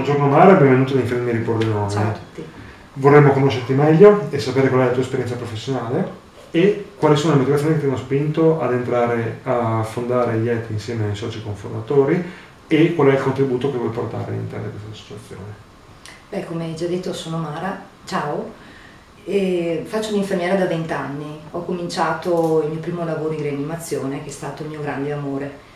Buongiorno Mara, benvenuto in Infermieri Pordenone. Ciao a tutti. Vorremmo conoscerti meglio e sapere qual è la tua esperienza professionale e quali sono le motivazioni che ti hanno spinto ad entrare a fondare IET insieme ai soci confondatori e qual è il contributo che vuoi portare all'interno di questa associazione. Beh, come hai già detto sono Mara, ciao, e faccio l'infermiera da 20 anni. Ho cominciato il mio primo lavoro in rianimazione che è stato il mio grande amore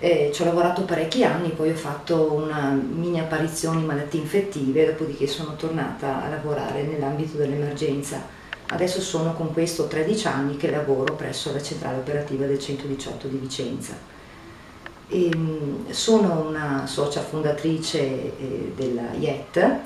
eh, ci ho lavorato parecchi anni, poi ho fatto una mini apparizione in malattie infettive, dopodiché sono tornata a lavorare nell'ambito dell'emergenza. Adesso sono con questo 13 anni che lavoro presso la centrale operativa del 118 di Vicenza. E, ehm, sono una socia fondatrice eh, della IET,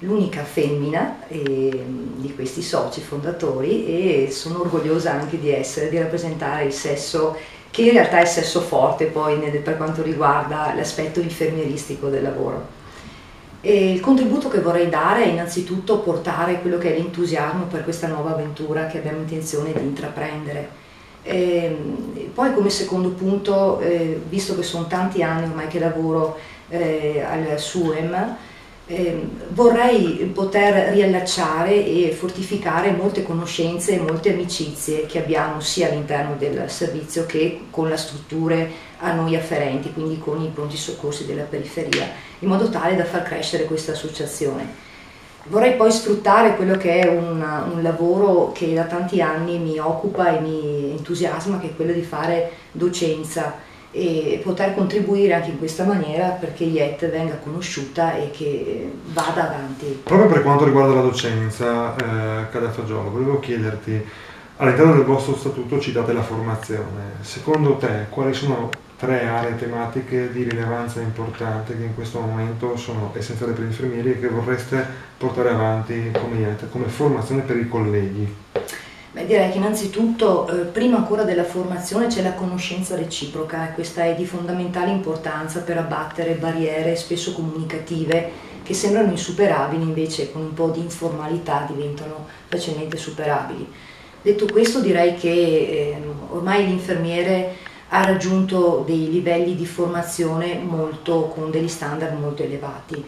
l'unica femmina eh, di questi soci fondatori e sono orgogliosa anche di essere, di rappresentare il sesso che in realtà è sesso forte poi nel, per quanto riguarda l'aspetto infermieristico del lavoro. E il contributo che vorrei dare è innanzitutto portare quello che è l'entusiasmo per questa nuova avventura che abbiamo intenzione di intraprendere. E poi come secondo punto, eh, visto che sono tanti anni ormai che lavoro eh, al SUEM, eh, vorrei poter riallacciare e fortificare molte conoscenze e molte amicizie che abbiamo sia all'interno del servizio che con le strutture a noi afferenti, quindi con i pronti soccorsi della periferia, in modo tale da far crescere questa associazione. Vorrei poi sfruttare quello che è un, un lavoro che da tanti anni mi occupa e mi entusiasma, che è quello di fare docenza e poter contribuire anche in questa maniera perché IET venga conosciuta e che vada avanti. Proprio per quanto riguarda la docenza, eh, Cadafagiolo, volevo chiederti, all'interno del vostro statuto citate la formazione, secondo te quali sono tre aree tematiche di rilevanza importante che in questo momento sono essenziali per gli infermieri e che vorreste portare avanti come IET, come formazione per i colleghi? Direi che innanzitutto, eh, prima ancora della formazione, c'è la conoscenza reciproca e questa è di fondamentale importanza per abbattere barriere spesso comunicative che sembrano insuperabili, invece con un po' di informalità diventano facilmente superabili. Detto questo, direi che eh, ormai l'infermiere ha raggiunto dei livelli di formazione molto, con degli standard molto elevati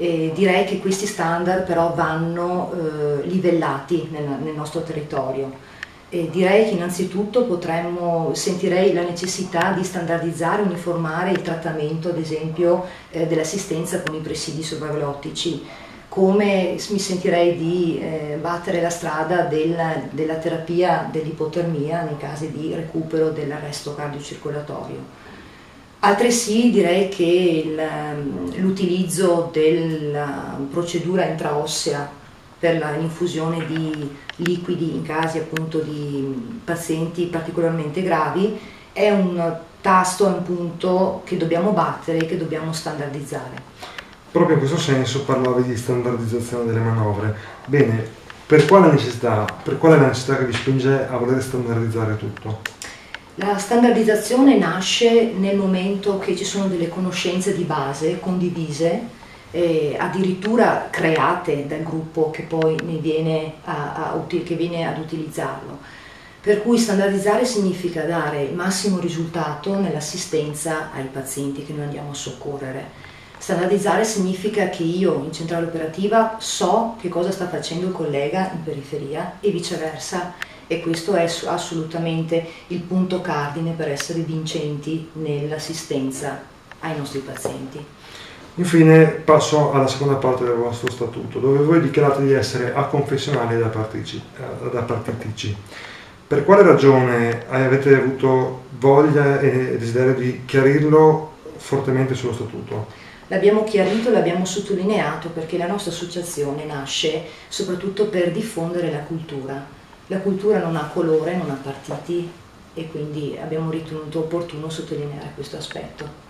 eh, direi che questi standard però vanno eh, livellati nel, nel, nostro territorio. E direi che innanzitutto potremmo, sentirei la necessità di standardizzare, uniformare il trattamento ad esempio eh, dell'assistenza con i presidi sovraglotici, come mi sentirei di eh, battere la strada della, della terapia dell'ipotermia nei casi di recupero dell'arresto cardiocircolatorio. Altresì direi che l'utilizzo della procedura intraossea per l'infusione di liquidi in casi appunto di pazienti particolarmente gravi è un tasto, è un punto che dobbiamo battere e che dobbiamo standardizzare. Proprio in questo senso parlavi di standardizzazione delle manovre. Bene, per quale necessità, per quale necessità che vi spinge a voler standardizzare tutto? La standardizzazione nasce nel momento che ci sono delle conoscenze di base condivise, eh, addirittura create dal gruppo che poi viene, a, a, che viene ad utilizzarlo. Per cui standardizzare significa dare il massimo risultato nell'assistenza ai pazienti che noi andiamo a soccorrere. Standardizzare significa che io in centrale operativa so che cosa sta facendo il collega in periferia e viceversa e questo è assolutamente il punto cardine per essere vincenti nell'assistenza ai nostri pazienti. Infine passo alla seconda parte del vostro statuto, dove voi dichiarate di essere aconfessionali da, partici, eh, da partitici. Per quale ragione avete avuto voglia e desiderio di chiarirlo fortemente sullo statuto? L'abbiamo chiarito, l'abbiamo sottolineato perché la nostra associazione nasce soprattutto per diffondere la cultura la cultura non ha colore, non ha partiti e quindi abbiamo ritenuto opportuno sottolineare questo aspetto.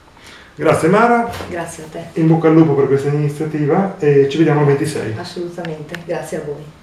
Grazie Mara. Grazie a te. In bocca al lupo per questa iniziativa e ci vediamo il 26. Assolutamente, grazie a voi.